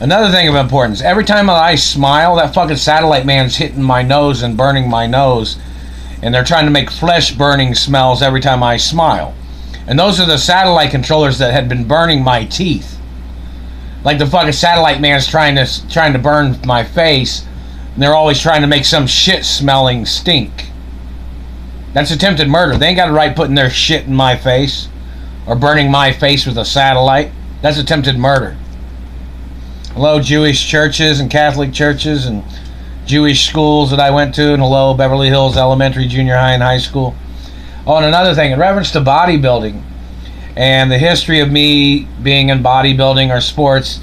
Another thing of importance: every time I smile, that fucking satellite man's hitting my nose and burning my nose, and they're trying to make flesh burning smells every time I smile. And those are the satellite controllers that had been burning my teeth. Like the fucking satellite man's trying to trying to burn my face, and they're always trying to make some shit smelling stink. That's attempted murder. They ain't got a right putting their shit in my face or burning my face with a satellite. That's attempted murder. Hello, Jewish churches and Catholic churches and Jewish schools that I went to, and hello, Beverly Hills Elementary, Junior High, and High School. Oh, and another thing, in reference to bodybuilding and the history of me being in bodybuilding or sports,